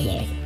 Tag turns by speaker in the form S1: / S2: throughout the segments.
S1: Yeah.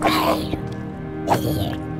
S1: Yeah.